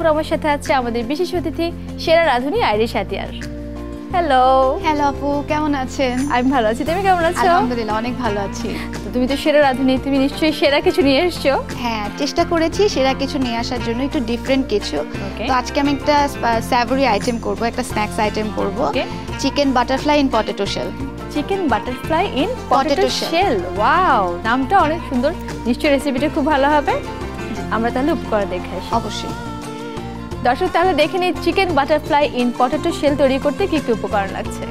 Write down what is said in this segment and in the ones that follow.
এখন আমার সাথে আছে আমাদের বিশেষ অতিথি সেরা রাঁধুনি আইরিশ হাতিয়ার। হ্যালো হ্যালো আপু কেমন আছেন? আমি ভালো আছি তুমি কেমন আছো? আলহামদুলিল্লাহ অনেক ভালো আছি। তুমি তো সেরা রাঁধুনি তুমি নিশ্চয়ই সেরা কিছু নিয়ে এসছো? হ্যাঁ চেষ্টা করেছি সেরা কিছু নিয়ে আসার জন্য একটু ডিফারেন্ট কিছু। তো আজকে আমি একটা স্যাভরি আইটেম করব একটা স্ন্যাক্স আইটেম করব। Chicken butterfly in potato shell chicken butterfly in potato shell wow নামটা অনেক সুন্দর নিশ্চয়ই রেসিপিটা খুব ভালো হবে। আমরা তাহলে উপকরণ দেখে আসি। অবশ্যই। দর্শক তাহলে দেখে নিই chicken butterfly in potato shell তৈরি করতে কি কি উপকরণ লাগছে।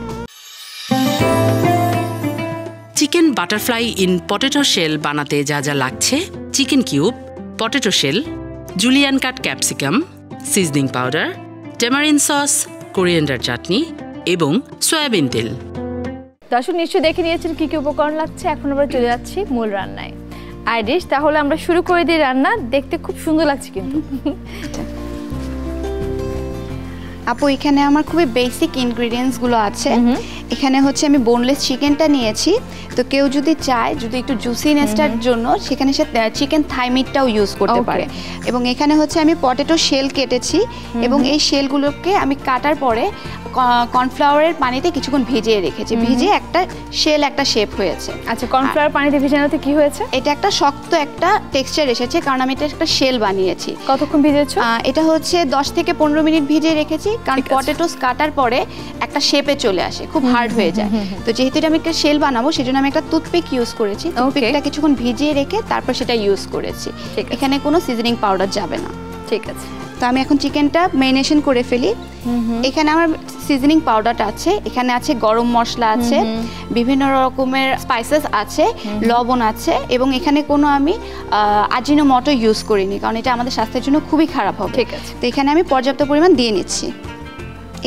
Chicken butterfly in potato shell বানাতে যা যা লাগছে chicken cube potato shell julienne cut capsicum seasoning powder tamarind sauce coriander chutney এবং সয়াবিন তেল। দর্শক নিশ্চয়ই দেখে নিয়েছেন কি কি উপকরণ লাগছে। এখন আমরা চলে যাচ্ছি মূল রান্নায়। আইরিশ তাহলে আমরা শুরু করে দিই রান্না। দেখতে খুব সুন্দর লাগছে কিন্তু। আপু এখানে আমার খুবই বেসিক ইনগ্রিডিয়েন্টসগুলো আছে। এখানে হচ্ছে আমি বোনলেস চিকেনটা নিয়েছি। তো কেউ যদি চায় যদি একটু জুসিনেসটার জন্য সেখানে সে চিকেন থাইমিটটাও ইউজ করতে পারে। এবং এখানে হচ্ছে আমি পটেটো শেল কেটেছি এবং এই শেলগুলোকে আমি কাটার পরে কর্নফ্লাওয়ারের পানিতে কিছুক্ষণ ভিজিয়ে রেখেছি। ভিজিয়ে একটা শেল একটা শেপ হয়েছে। আচ্ছা কর্নফ্লাওয়ার পানিতে ভিজানোতে কি হয়েছে? এটা একটা শক্ত একটা টেক্সচার এসেছে কারণ আমি এটা একটা শেল বানিয়েছি। কতক্ষণ ভিজেছো? এটা হচ্ছে 10 থেকে পনেরো মিনিট ভিজিয়ে রেখেছি কারণ পটেটোস কাটার পরে একটা শেপে চলে আসে। খুব হার্ড হয়ে যায়। তো যেহেতু এটা আমি একটা শেল বানাবো সেজন্য আমি একটা টুথপিক ইউজ করেছি। টুথপিকটা কিছুক্ষণ ভিজিয়ে রেখে তারপর সেটা ইউজ করেছি। এখানে কোনো সিজনিং পাউডার যাবে না। ঠিক আছে। তো আমি এখন চিকেনটা মেরিনেশন করে ফেলি। এখানে আমার সিজনিং পাউডারটা আছে। এখানে আছে গরম মশলা আছে বিভিন্ন রকমের স্পাইসেস আছে লবণ আছে এবং এখানে কোনো আমি আজিনো মটো ইউজ করিনি কারণ এটা আমাদের স্বাস্থ্যের জন্য খুবই খারাপ হবে। ঠিক আছে। তো এখানে আমি পর্যাপ্ত পরিমাণ দিয়ে নিচ্ছি।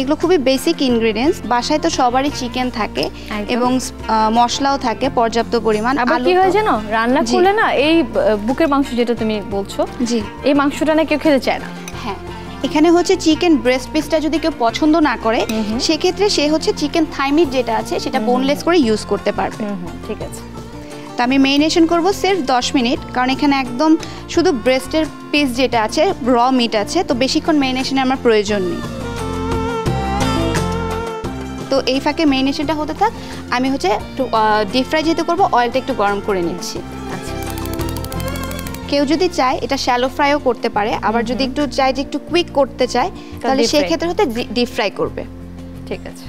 এগুলো খুবই বেসিক ইনগ্রিডিয়েন্টস বাসায় তো সবারই চিকেন থাকে এবং মশলাও থাকে পর্যাপ্ত পরিমাণ। আবার কি হয় জানো? রান্না করলে না এই বুকের মাংস যেটা তুমি বলছো জি। এই মাংসটা না কেউ খেতে চায় না। হ্যাঁ। এখানে হচ্ছে চিকেন ব্রেস্ট পিসটা যদি কেউ পছন্দ না করে সেক্ষেত্রে সে হচ্ছে চিকেন থাইমিট যেটা আছে সেটা বোনলেস করে ইউজ করতে পারবে। ঠিক আছে। তো আমি মেরিনেশন করব সির্ফ দশ মিনিট কারণ এখানে একদম শুধু ব্রেস্টের পিস যেটা আছে র মিট আছে তো বেশিক্ষণ মেরিনেশনের আমার প্রয়োজন নেই। তো এই ফাঁকে মেরিনেশনটা হতে থাক আমি হচ্ছে একটু ডিপ ফ্রাই যেহেতু করব অয়েলটা একটু গরম করে নিচ্ছি। আচ্ছা। কেউ যদি চায় এটা শ্যালো ফ্রাইও করতে পারে আবার যদি একটু চায় যে একটু কুইক করতে চায় তাহলে সেই ক্ষেত্রে হতে ডিপ ফ্রাই করবে। ঠিক আছে।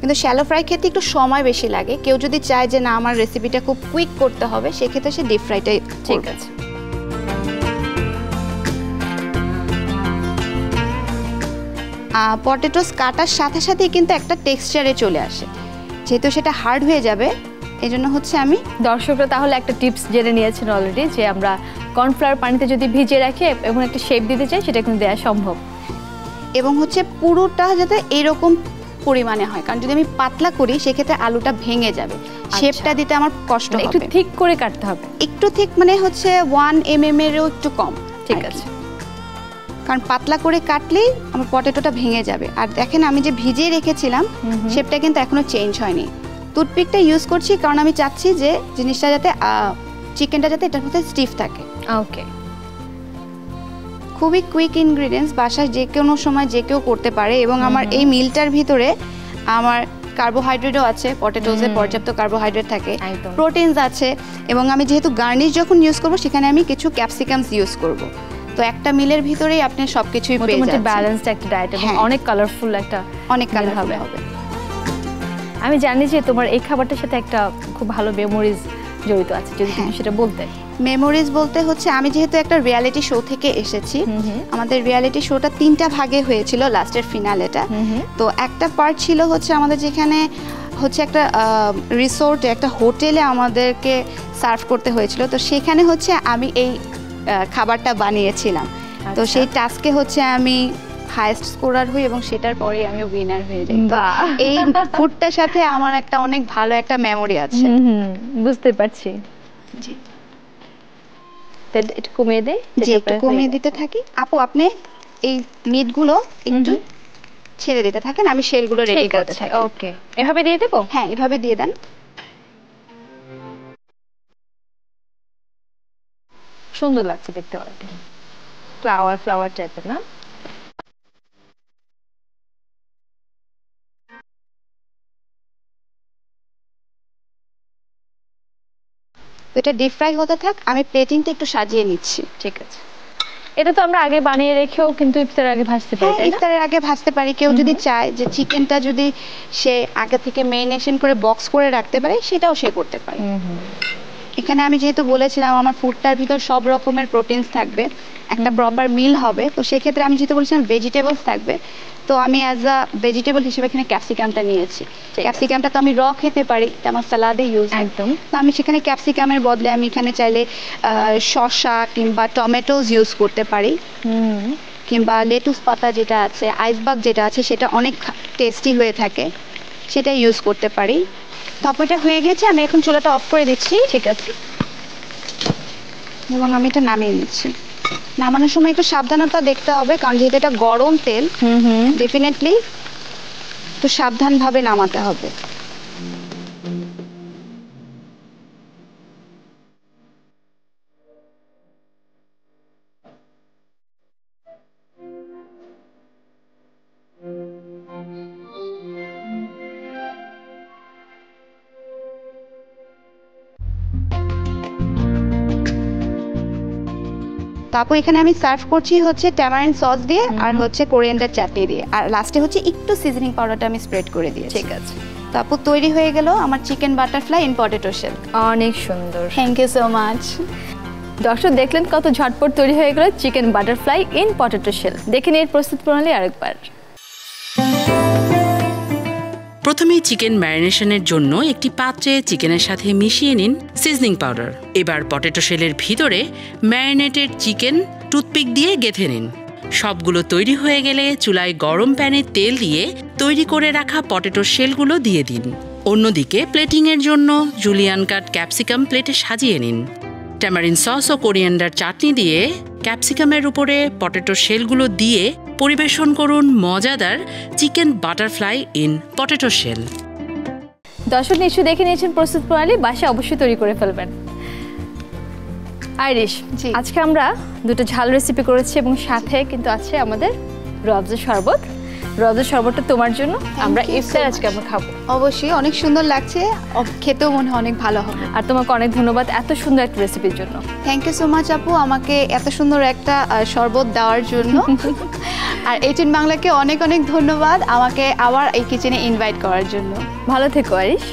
কিন্তু শ্যালো ফ্রাই খেতে একটু সময় বেশি লাগে। কেউ যদি চায় যে না আমার রেসিপিটা খুব কুইক করতে হবে সেক্ষেত্রে সে ডিপ ফ্রাইটাই ঠিক আছে। পটেটোস কাটার সাথে সাথেই কিন্তু একটা টেক্সচারে চলে আসে। যেহেতু সেটা হার্ড হয়ে যাবে এই জন্য হচ্ছে আমি দর্শকরা তাহলে একটা টিপস জেনে নিয়েছেন অলরেডি যে আমরা কর্নফ্লাওয়ার পানিতে যদি ভিজিয়ে রাখি এবং একটা শেপ দিতে চাই সেটা কিন্তু দেওয়া সম্ভব। এবং হচ্ছে পুরোটা যাতে এরকম পরিমাণে হয়। কারণ যদি আমি পাতলা করি সেক্ষেত্রে আলুটা ভেঙে যাবে। শেপটা দিতে আমার কষ্ট একটু ঠিক করে কাটতে হবে। একটু ঠিক মানে হচ্ছে ওয়ান এম এম এরও একটু কম। ঠিক আছে। কারণ পাতলা করে কাটলেই আমার পটেটোটা ভেঙে যাবে। আর দেখেন আমি যে ভিজিয়ে রেখেছিলাম শেপটা কিন্তু এখনও চেঞ্জ হয়নি। টুথপিকটা ইউজ করছি কারণ আমি চাচ্ছি যে জিনিসটা যাতে চিকেনটা যাতে এটার মধ্যে স্টিফ থাকে। ওকে খুবই কুইক ইনগ্রিডিয়েন্টস বাসায় যে কোনো সময় যে কেউ করতে পারে এবং আমার এই মিলটার ভিতরে আমার কার্বোহাইড্রেটও আছে পটেটোজে পর্যাপ্ত কার্বোহাইড্রেট থাকে প্রোটিনস আছে এবং আমি যেহেতু গার্নিশ যখন ইউজ করব সেখানে আমি কিছু ক্যাপসিকামস ইউজ করব। তো একটা মিলের ভিতরেই আপনি সব কিছুই পেয়ে যাচ্ছেন। ব্যালেন্সড একটা ডায়েট এবং হ্যাঁ। অনেক কালারফুল একটা অনেক কালার হবে। আমি জানি যে তোমার এই খাবারটার সাথে একটা খুব ভালো মেমোরিজ জড়িত আছে যদি তুমি হ্যাঁ। সেটা বলতে। মেমোরিজ বলতে হচ্ছে আমি যেহেতু একটা রিয়ালিটি শো থেকে এসেছি আমাদের রিয়ালিটি শোটা তিনটা ভাগে হয়েছিল লাস্টের ফিনালেটা তো একটা পার্ট ছিল হচ্ছে আমাদের যেখানে হচ্ছে একটা রিসোর্টে একটা হোটেলে আমাদেরকে সার্ভ করতে হয়েছিল। তো সেখানে হচ্ছে আমি এই খাবারটা বানিয়েছিলাম। তো আচ্ছা। সেই টাস্কে হচ্ছে আমি হাইস্ট স্কোরার হই এবং সেটার পরে আমি উইনার হয়ে যাই। এই ফুডটার সাথে আমার একটা অনেক ভালো একটা মেমোরি আছে। বুঝতে পারছি। জি। কমিয়ে দে যে একটু কমিয়ে দিতে থাকি। আপু আপনি এই মিটগুলো একটু ছেড়ে দিতে থাকেন আমি শেলগুলো রেডি করতে থাকি। ওকে এভাবে দিয়ে দেবো? হ্যাঁ এভাবে দিয়ে দেন। সুন্দর লাগছে দেখতে অনেকটা ফ্লাওয়ার ফ্লাওয়ার টাইপের না? এটা ডিপ ফ্রাই হতে থাক আমি প্লেটিংটা একটু সাজিয়ে নিচ্ছি। ঠিক আছে। এটা তো আমরা আগে বানিয়ে রেখেও কিন্তু ইফতারের আগে ভাজতে পারি হ্যাঁ, ইফতারের আগে ভাজতে পারি। কেউ যদি চায় যে চিকেনটা যদি সে আগে থেকে মেরিনেশন করে বক্স করে রাখতে পারে সেটাও সে করতে পারে। এখানে আমি যেহেতু বলেছিলাম আমার ফুডটার ভিতর সব রকমের প্রোটিনস থাকবে একটা প্রপার মিল হবে তো সেক্ষেত্রে আমি যেহেতু বলেছিলাম ভেজিটেবলস থাকবে তো আমি অ্যাজ আ ভেজিটেবল হিসেবে এখানে ক্যাপসিকামটা নিয়েছি। ক্যাপসিকামটা তো আমি র খেতে পারি আমার সালাদে ইউজ একদম। তো আমি সেখানে ক্যাপসিকামের বদলে আমি এখানে চাইলে শসা কিংবা টমেটোজ ইউজ করতে পারি। কিংবা লেটুস পাতা যেটা আছে আইসবাগ যেটা আছে সেটা অনেক টেস্টি হয়ে থাকে। সেটা ইউজ করতে পারি। তপটা হয়ে গেছে আমি এখন চুলাটা অফ করে দিচ্ছি। ঠিক আছে। এবং আমি এটা নামিয়ে নিচ্ছি। নামানোর সময় একটু সাবধানতা দেখতে হবে কারণ যেহেতু এটা গরম তেল হুম হুম। ডেফিনেটলি তো সাবধানভাবে নামাতে হবে। তারপর এখানে আমি সার্ভ করছি হচ্ছে ট্যামারিন সস দিয়ে আর হচ্ছে কোরিয়ান্ডার চাটনি দিয়ে। আর লাস্টে হচ্ছে একটু সিজনিং পাউডারটা আমি স্প্রেড করে দিয়ে ঠিক আছে। তারপর তৈরি হয়ে গেল আমার chicken butterfly in potato shell অনেক সুন্দর। থ্যাংক ইউ সো মাচ দর্শক দেখলেন কত ঝটপট তৈরি হয়ে গেল chicken butterfly in potato shell দেখে এর প্রস্তুত প্রণালী আরেকবার। প্রথমেই চিকেন ম্যারিনেশনের জন্য একটি পাত্রে চিকেনের সাথে মিশিয়ে নিন সিজনিং পাউডার। এবার পটেটো শেলের ভিতরে ম্যারিনেটেড চিকেন টুথপিক দিয়ে গেঁথে নিন। সবগুলো তৈরি হয়ে গেলে চুলায় গরম প্যানে তেল দিয়ে তৈরি করে রাখা পটেটো শেলগুলো দিয়ে দিন। অন্যদিকে প্লেটিংয়ের জন্য জুলিয়ান কাট ক্যাপসিকাম প্লেটে সাজিয়ে নিন। ট্যামারিন সস ও কোরিয়ান্ডার চাটনি দিয়ে ক্যাপসিকামের উপরে পটেটো শেলগুলো দিয়ে পরিবেশন করুন মজাদার chicken butterfly in potato shell. দর্শক নিশ্চয়ই দেখে নিয়েছেন প্রস্তুত প্রণালী বাসা অবশ্যই তৈরি করে ফেলবেন। আইরিশ জি। আজকে আমরা দুটো ঝাল রেসিপি করেছি এবং সাথে কিন্তু আছে আমাদের রবজা শরবত। রবজের শরবতটা তোমার জন্য। আমরা ইফতার আজকে আমরা খাব। অবশ্যই অনেক সুন্দর লাগছে। খেতেও মনে হয় অনেক ভালো হবে। আর তোমাকে অনেক ধন্যবাদ এত সুন্দর একটা রেসিপির জন্য। থ্যাংক ইউ সো মাচ আপু। আমাকে এত সুন্দর একটা শরবত দেওয়ার জন্য। আর এইটিন বাংলাকে অনেক অনেক ধন্যবাদ আমাকে আবার এই কিচেনে ইনভাইট করার জন্য। ভালো থেকো আরিশ